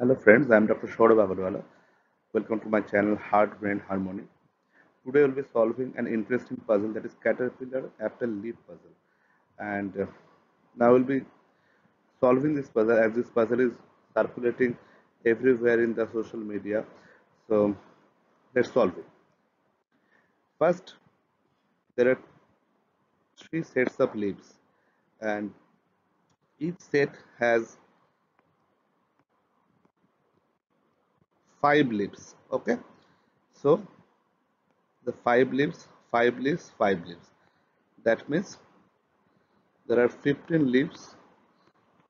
Hello friends, I am Dr. Sourav Agarwala. Welcome to my channel Heart Brain Harmony. Today we'll be solving an interesting puzzle that is Caterpillar Apple Leaf puzzle. And uh, now we'll be solving this puzzle as this puzzle is circulating everywhere in the social media. So let's solve it. First, there are three sets of leaves and each set has five leaves okay? So the five leaves five leaves five leaves that means there are 15 leaves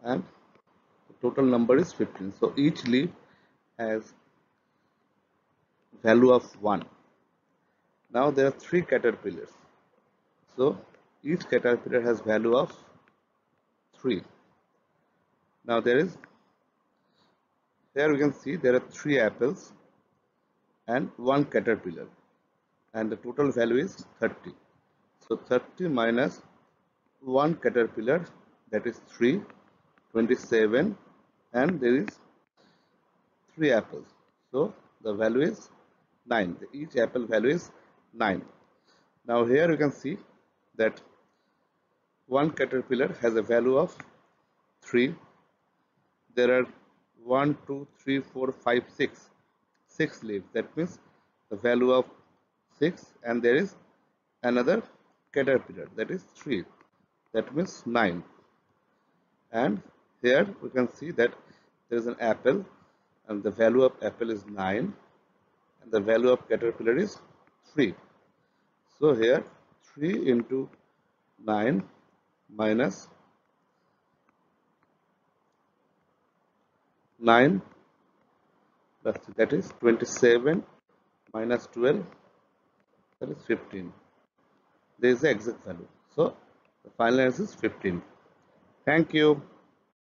and the total number is 15 so each leaf has value of 1 now there are three caterpillars. So each caterpillar has value of 3 now there is here we can see there are three apples and one caterpillar. And the total value is 30 so 30 minus one caterpillar that is 3 27 and there is three apples. So the value is 9 each apple value is 9 now here you can see that one caterpillar has a value of 3 there are 1 2 3 4 5 6 6 leaves. That means the value of 6 and there is another caterpillar. That is 3 that means 9 and here we can see that there is an apple and the value of apple is 9 and the value of caterpillar is 3 so here 3 into 9 minus 9 plus that is 27 minus 12 that is 15 there is the exact value. So the final answer is 15 thank you